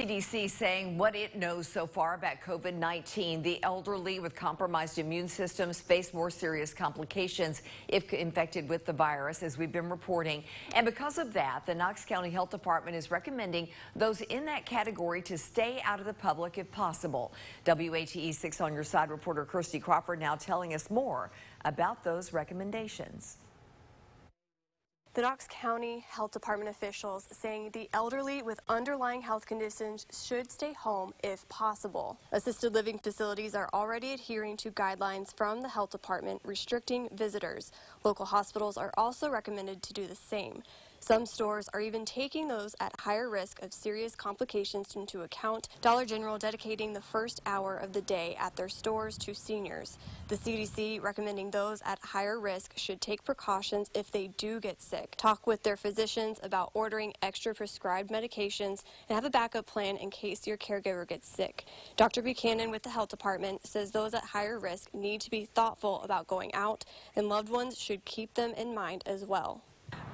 CDC saying what it knows so far about COVID 19. The elderly with compromised immune systems face more serious complications if infected with the virus, as we've been reporting. And because of that, the Knox County Health Department is recommending those in that category to stay out of the public if possible. WATE 6 on your side reporter Kirsty Crawford now telling us more about those recommendations. The Knox County Health Department officials saying the elderly with underlying health conditions should stay home if possible. Assisted living facilities are already adhering to guidelines from the health department restricting visitors. Local hospitals are also recommended to do the same. Some stores are even taking those at higher risk of serious complications into account. Dollar General dedicating the first hour of the day at their stores to seniors. The CDC recommending those at higher risk should take precautions if they do get sick. Talk with their physicians about ordering extra prescribed medications and have a backup plan in case your caregiver gets sick. Dr. Buchanan with the health department says those at higher risk need to be thoughtful about going out and loved ones should keep them in mind as well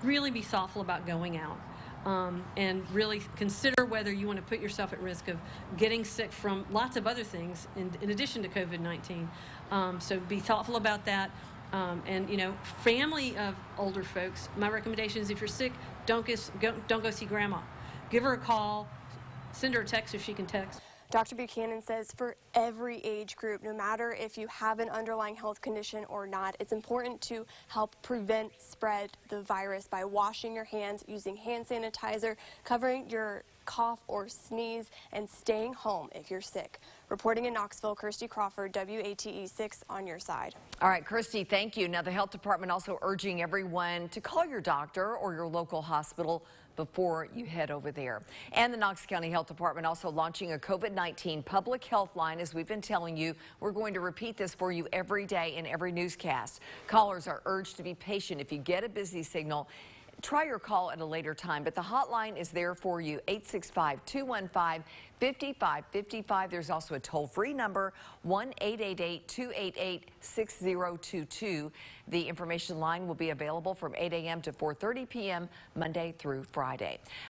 really be thoughtful about going out. Um, and really consider whether you want to put yourself at risk of getting sick from lots of other things in, in addition to COVID-19. Um, so be thoughtful about that. Um, and you know, family of older folks, my recommendation is if you're sick, don't, go, don't go see grandma. Give her a call, send her a text if she can text. Dr. Buchanan says for every age group, no matter if you have an underlying health condition or not, it's important to help prevent spread the virus by washing your hands, using hand sanitizer, covering your cough or sneeze, and staying home if you're sick. Reporting in Knoxville, Kirsty Crawford, WATE 6 on your side. All right, Kirsty, thank you. Now, the health department also urging everyone to call your doctor or your local hospital before you head over there. And the Knox County Health Department also launching a COVID-19 public health line. As we've been telling you, we're going to repeat this for you every day in every newscast. Callers are urged to be patient. If you get a busy signal, try your call at a later time, but the hotline is there for you, 865-215-5555. There's also a toll-free number, 1-888-288-6022. The information line will be available from 8 a.m. to 4.30 p.m. Monday through Friday.